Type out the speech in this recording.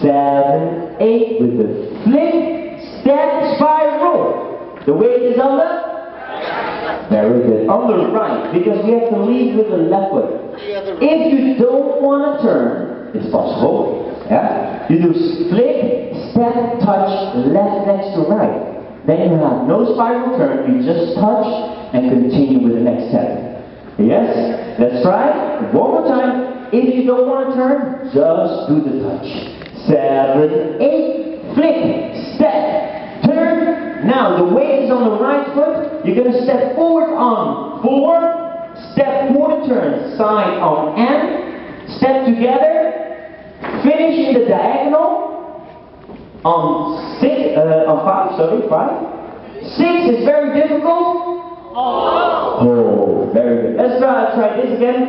seven, eight, with the flick, step, spiral. The weight is on the? Very good. On the right, because we have to lead with the left foot. If you don't want to turn, it's possible. Yeah? You do flick, step, touch, left next to right. Then you have no spiral turn, you just touch and continue with the next step. Yes? Let's try. One more time. If you don't want to turn, just do the touch. Seven, eight, flick, step, turn. Now the weight is on the right foot. You're going to step forward on four, step forward, turn, side on N, step together, finish in the diagonal on six, uh, on five, sorry, five. Six is very difficult. Oh, very good. Let's try, try this again.